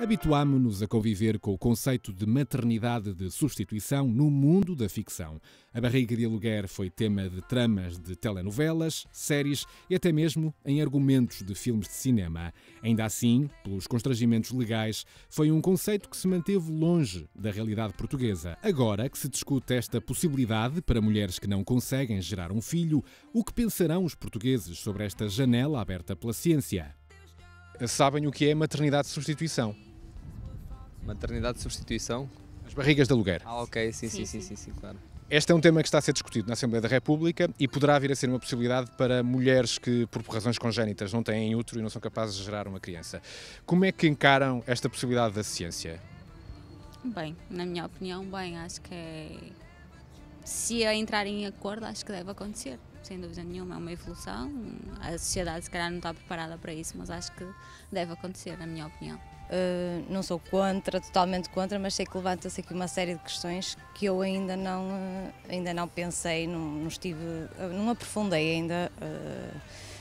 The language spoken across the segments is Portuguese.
Habituámo-nos a conviver com o conceito de maternidade de substituição no mundo da ficção. A barriga de aluguer foi tema de tramas de telenovelas, séries e até mesmo em argumentos de filmes de cinema. Ainda assim, pelos constrangimentos legais, foi um conceito que se manteve longe da realidade portuguesa. Agora que se discute esta possibilidade para mulheres que não conseguem gerar um filho, o que pensarão os portugueses sobre esta janela aberta pela ciência? Sabem o que é maternidade de substituição? Maternidade de substituição? As barrigas de aluguer. Ah, ok, sim, sim, sim, sim, sim, claro. Este é um tema que está a ser discutido na Assembleia da República e poderá vir a ser uma possibilidade para mulheres que, por razões congénitas, não têm útero e não são capazes de gerar uma criança. Como é que encaram esta possibilidade da ciência? Bem, na minha opinião, bem, acho que é. Se a entrar em acordo, acho que deve acontecer, sem dúvida nenhuma. É uma evolução. A sociedade, se calhar, não está preparada para isso, mas acho que deve acontecer, na minha opinião. Uh, não sou contra, totalmente contra, mas sei que levanta-se aqui uma série de questões que eu ainda não, uh, ainda não pensei, não, não estive, uh, não aprofundei ainda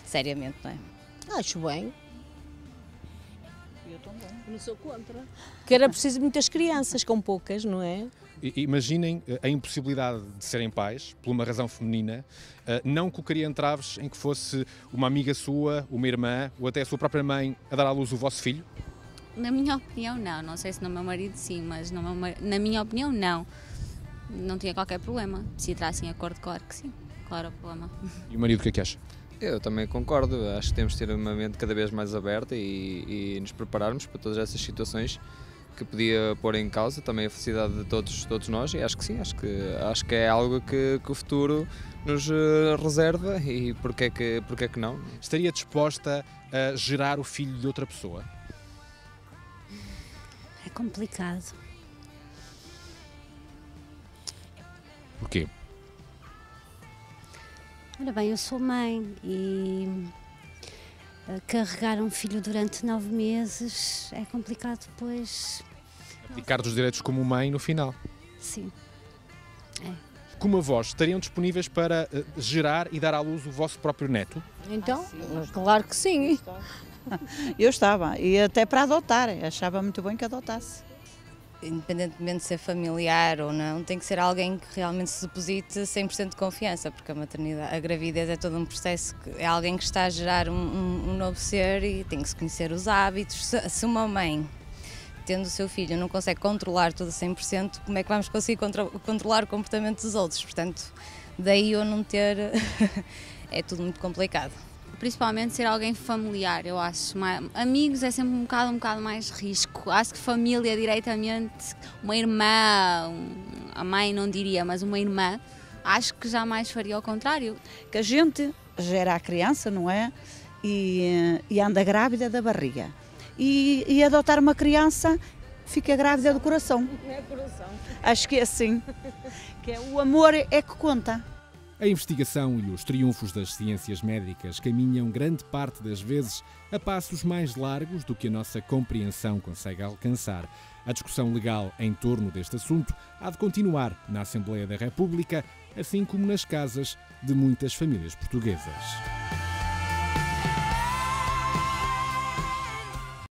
seriamente, não é? Acho bem. Eu também. Não sou contra. Que era preciso muitas crianças, com poucas, não é? Imaginem a impossibilidade de serem pais, por uma razão feminina, não colocaria entraves em que fosse uma amiga sua, uma irmã ou até a sua própria mãe a dar à luz o vosso filho? Na minha opinião, não. Não sei se no meu marido sim, mas no meu, na minha opinião, não. Não tinha qualquer problema. Se entrassem em acordo, claro que sim. Claro o problema. E o marido o que é que acha? Eu também concordo. Acho que temos de ter uma mente cada vez mais aberta e, e nos prepararmos para todas essas situações que podia pôr em causa também a felicidade de todos, todos nós e acho que sim, acho que, acho que é algo que, que o futuro nos eh, reserva e porque é, que, porque é que não? Estaria disposta a gerar o filho de outra pessoa? Complicado. Porquê? Ora bem, eu sou mãe e uh, carregar um filho durante nove meses é complicado depois. Abdicar dos direitos como mãe no final. Sim. É. Como avós, estariam disponíveis para uh, gerar e dar à luz o vosso próprio neto? Então, ah, claro que sim. Eu estava, e até para adotar, achava muito bem que adotasse. Independentemente de ser familiar ou não, tem que ser alguém que realmente se deposite 100% de confiança, porque a maternidade, a gravidez é todo um processo, que é alguém que está a gerar um, um, um novo ser e tem que se conhecer os hábitos. Se, se uma mãe tendo o seu filho não consegue controlar tudo a 100%, como é que vamos conseguir contro controlar o comportamento dos outros? Portanto, daí eu não ter. é tudo muito complicado principalmente ser alguém familiar, eu acho. Amigos é sempre um bocado, um bocado mais risco. Acho que família, diretamente, uma irmã, a mãe não diria, mas uma irmã, acho que jamais faria o contrário. Que a gente gera a criança, não é? E, e anda grávida da barriga. E, e adotar uma criança fica grávida do coração. É coração. Acho que é assim. Que é, o amor é que conta. A investigação e os triunfos das ciências médicas caminham grande parte das vezes a passos mais largos do que a nossa compreensão consegue alcançar. A discussão legal em torno deste assunto há de continuar na Assembleia da República, assim como nas casas de muitas famílias portuguesas.